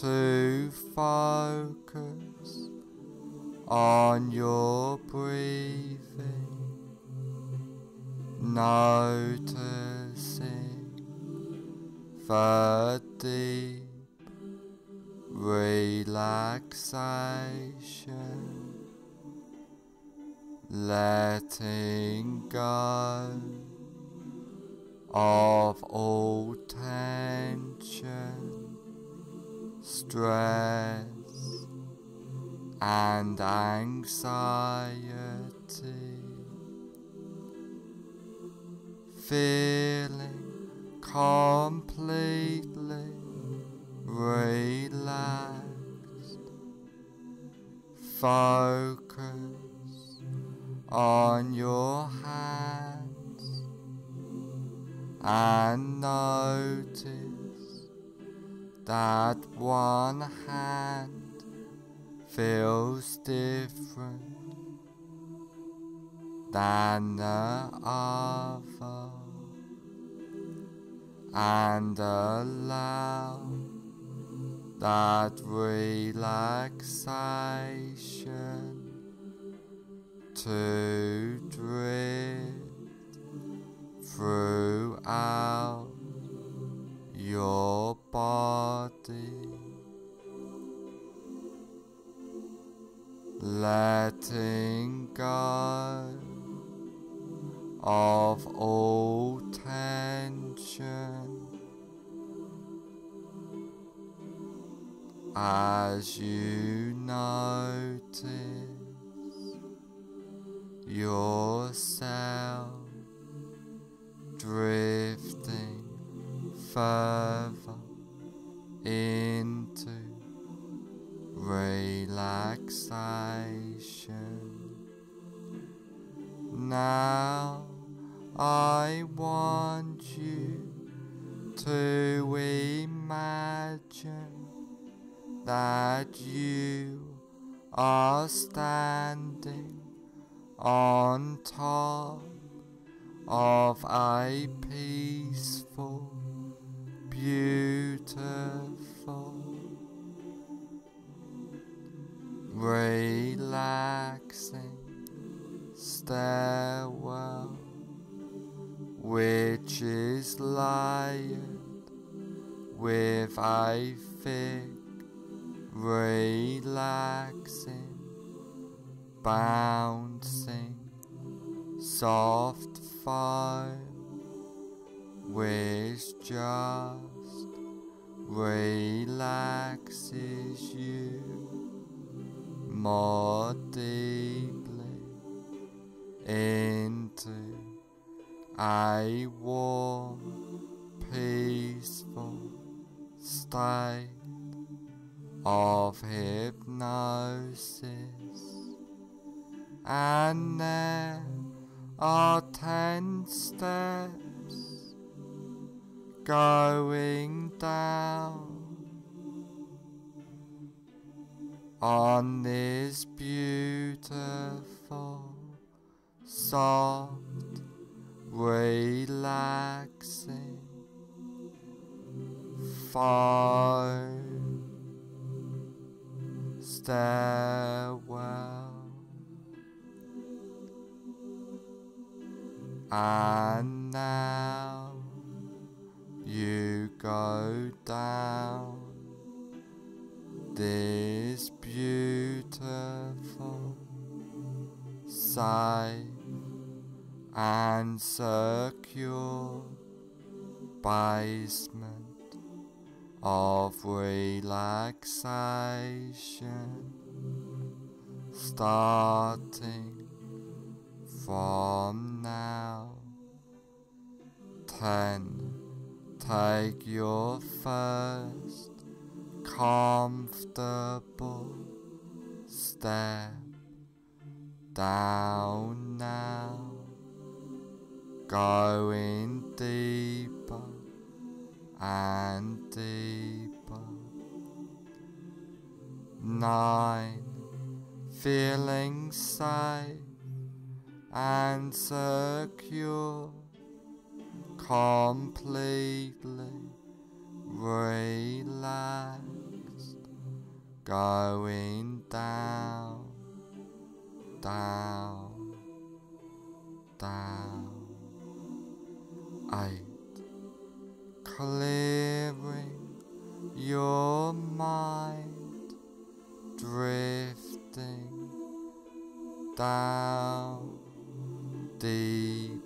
to focus on your breathing, noticing the deep relaxation, letting go of all tension, stress, and anxiety, feeling completely relaxed. Focus on your hands and notice that one hand feels different than the other and allow that relaxation to drift throughout your body, letting go of all tension. As you notice yourself drifting further into relaxation. Now I want you to imagine that you are standing on top of a peaceful, beautiful, relaxing stairwell which is layered with thick relaxing, bouncing, soft foam which just relaxes you. More deeply into a warm, peaceful state of hypnosis, and there are ten steps going down on this beautiful, soft, relaxing fire stairwell. And now go down this beautiful safe and secure basement of relaxation starting from now. 10. Take your first comfortable step down now, going deeper and deeper. Nine, feeling safe and secure, completely relaxed, going down, down, down. Eight, clearing your mind, drifting down deeper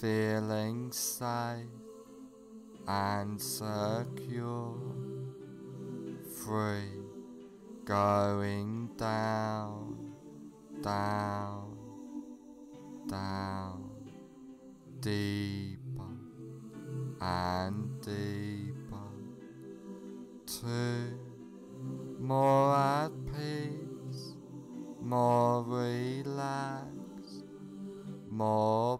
feeling safe and secure. free, going down, down, down, deeper and deeper. Two, more at peace, more relaxed, more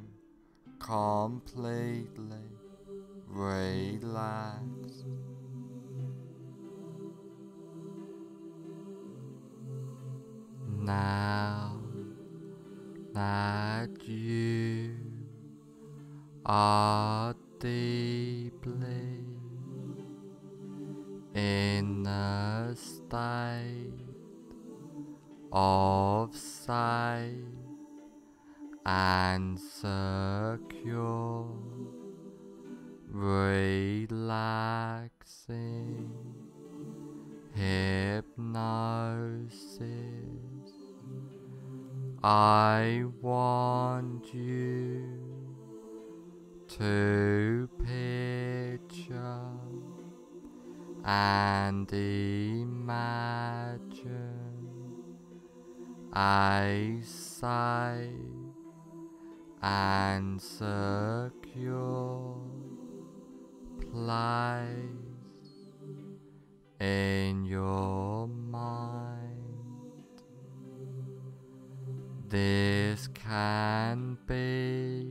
completely relaxed. Now that you are deeply in a state of safe and secure, relaxing hypnosis. I want you to picture and imagine a safe and secure place in your mind. This can be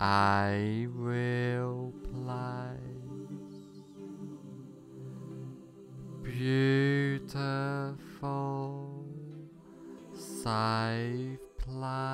a real place, beautiful, safe place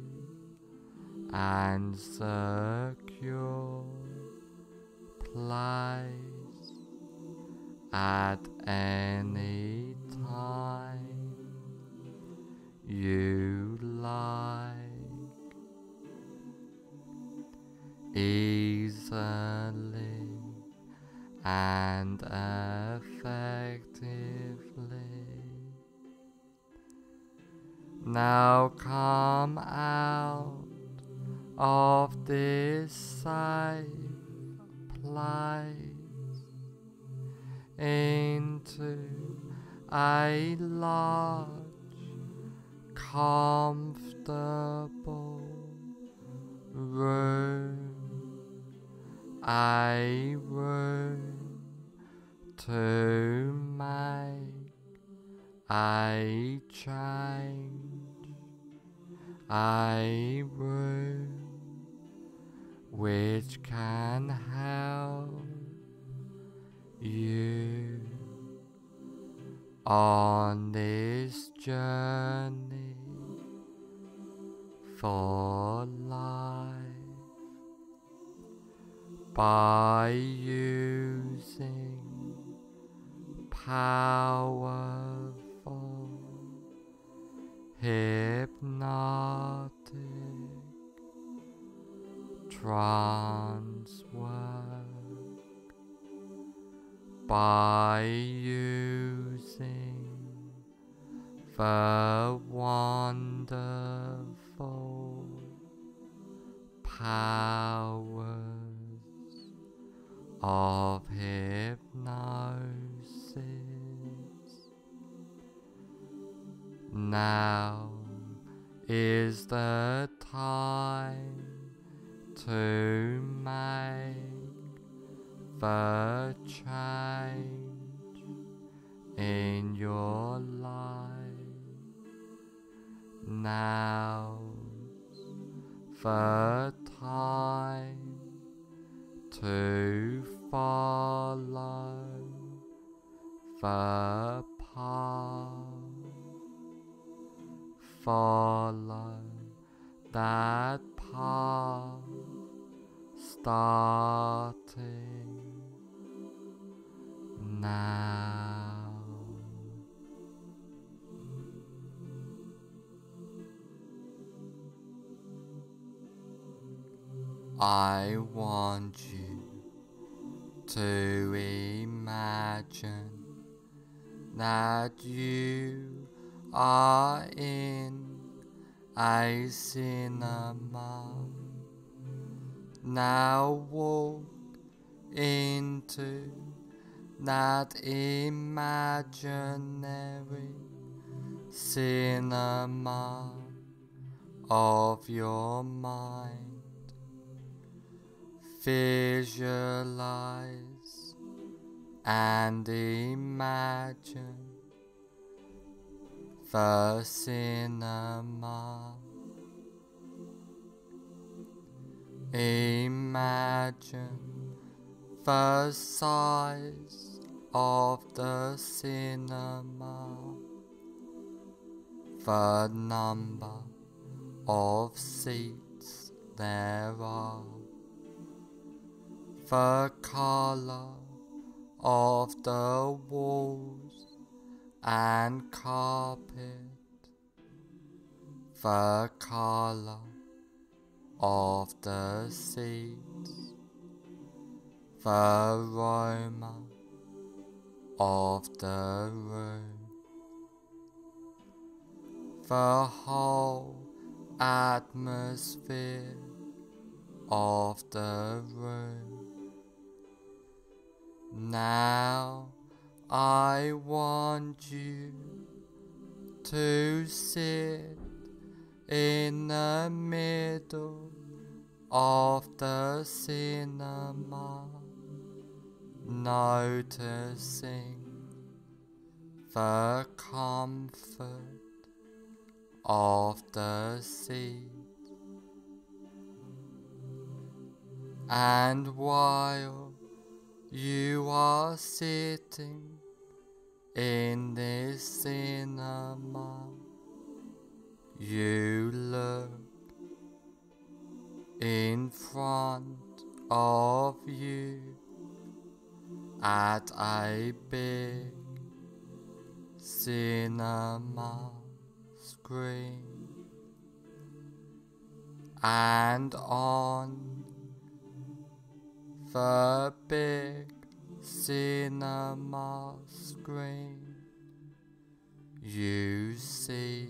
and secure place at any time you like easily and effectively. Now come out of this safe place into a large, comfortable room, a room to make a change, a room which can help you on this journey for life by using powerful hypnotic trance work by using the wonderful powers of hypnosis. Now is the time to make the change in your life. Now's the time to follow the path. Follow that path starting now. I want you to imagine that you are in a cinema. Now walk into that imaginary cinema of your mind Visualize and imagine the cinema. Imagine the size of the cinema, the number of seats there are, the color of the walls and carpet, the color of the seats, the aroma of the room, the whole atmosphere of the room. Now I want you to sit in the middle of the cinema, noticing the comfort of the seat. And while you are sitting in this cinema, you look in front of you at a big cinema screen and on the big cinema screen you see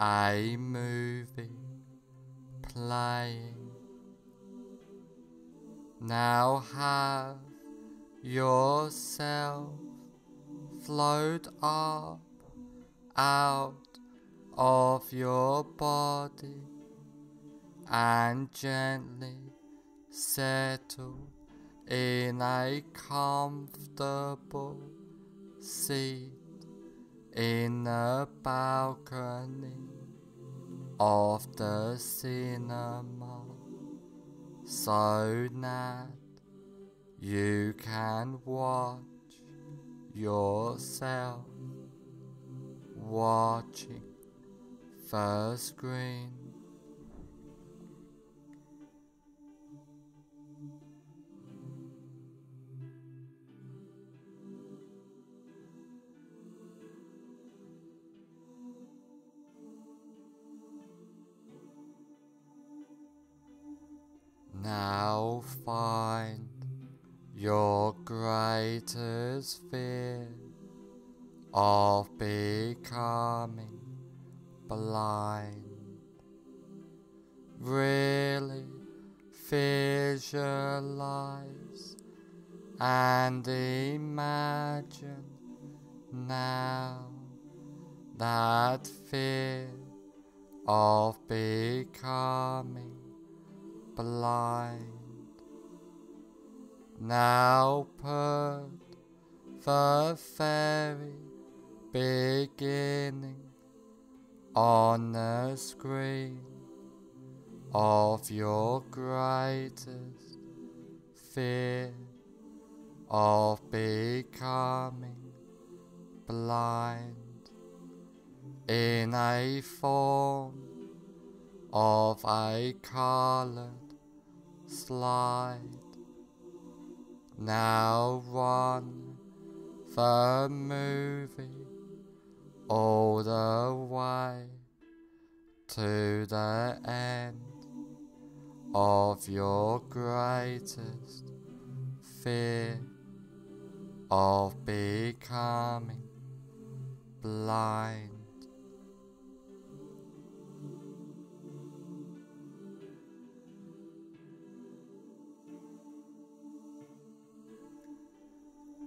a moving, playing. Now have yourself float up out of your body and gently settle in a comfortable seat in the balcony of the cinema so that you can watch yourself watching the screen. Now find your greatest fear of becoming blind. Really visualize and imagine now that fear of becoming blind. Now put the very beginning on the screen of your greatest fear of becoming blind in a form of a colored slide. Now run the movie all the way to the end of your greatest fear of becoming blind.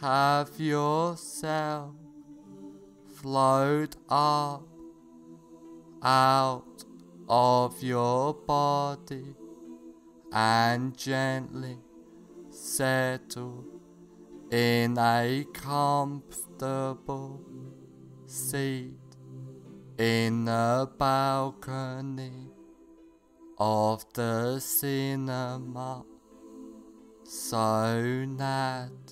have yourself float up out of your body and gently settle in a comfortable seat in the balcony of the cinema so that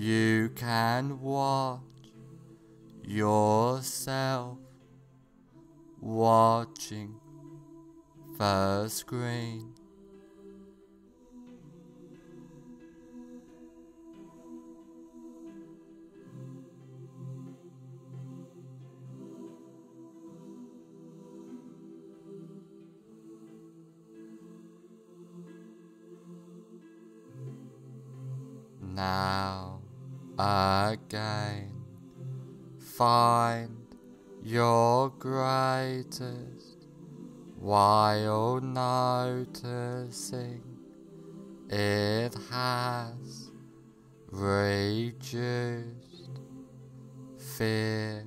you can watch yourself watching the screen. Now again, find your greatest while noticing it has reduced fear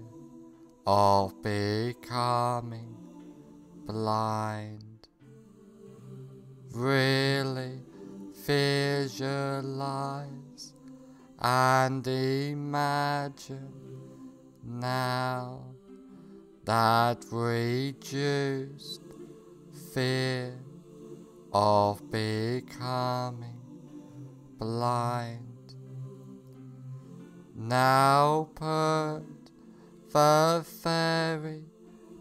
of becoming blind. Really visualize and imagine now that reduced fear of becoming blind. Now put the very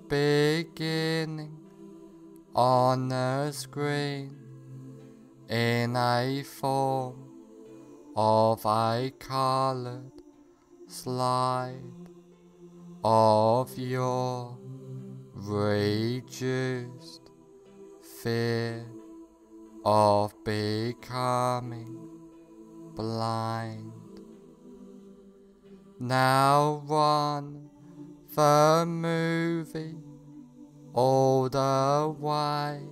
beginning on the screen in a form of a colored slide of your reduced fear of becoming blind. Now run the movie all the way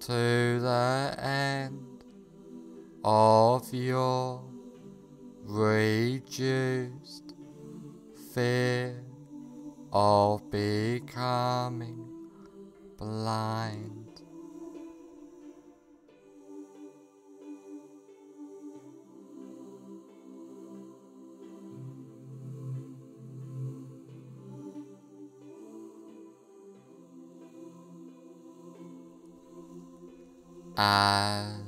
to the end of your reduced fear of becoming blind. as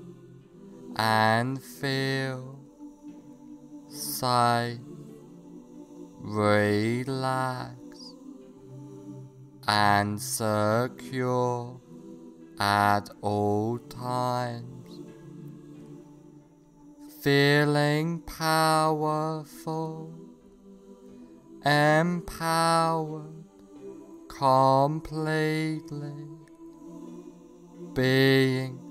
and feel safe, relaxed, and secure at all times, feeling powerful empowered completely, being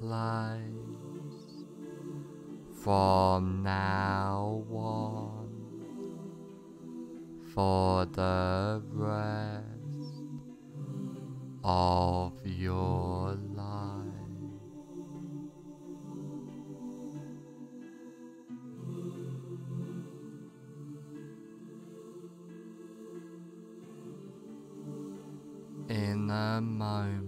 place from now on for the rest of your life. In a moment,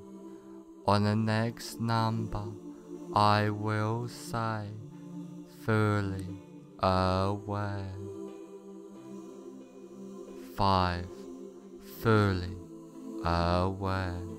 on the next number, I will say fully aware. Five, fully aware.